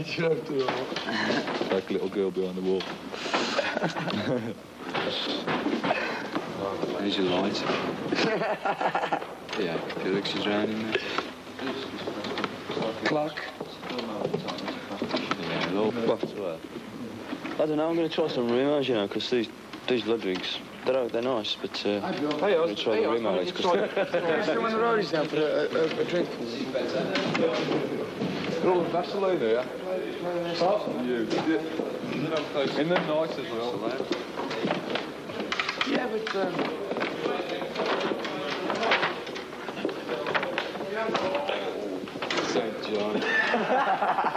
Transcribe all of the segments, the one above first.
me your nice shirt too. Like little girl behind the wall. There's your light. yeah, Felix is round in there. Clock. Yeah, low. I don't know. I'm going to try some Remos, you know, because these these Ludwigs, they're they're nice, but uh, I'm going to try the Remos. Cause Let's go on the roadies now for a, a, a drink. They're all in Barcelona, yeah? Apart from you. In the night as well. Yeah, but um, St. John.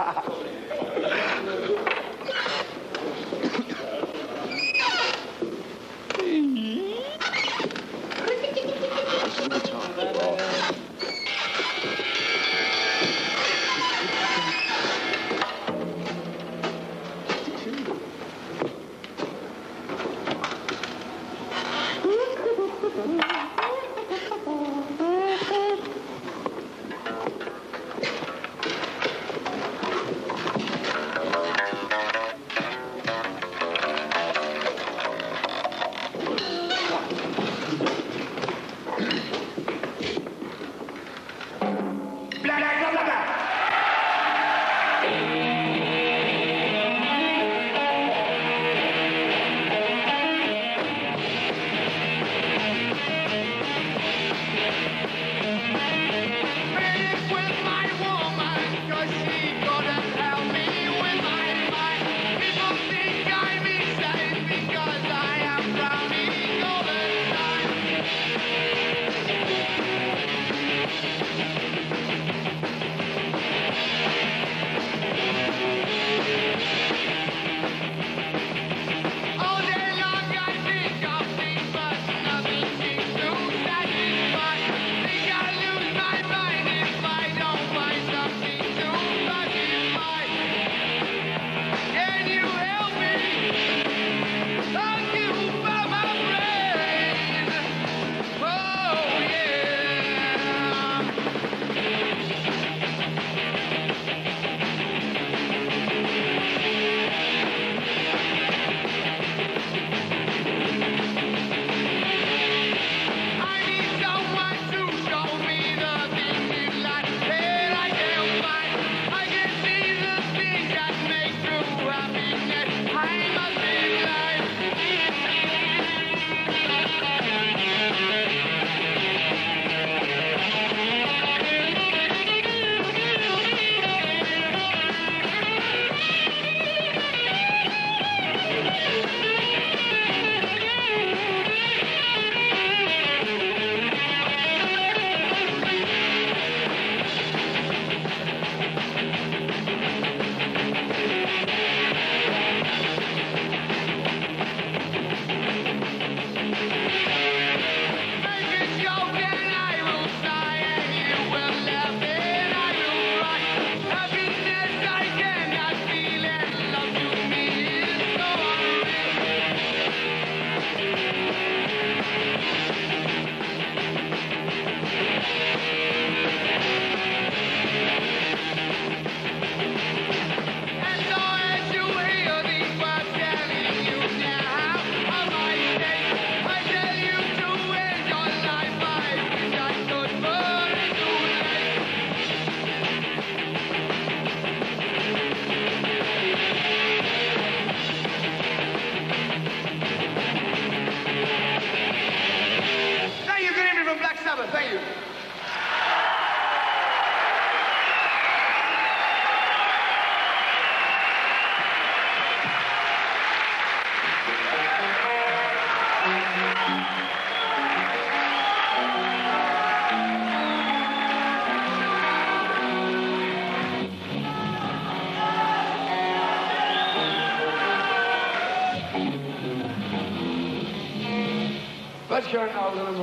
Let's hear an outline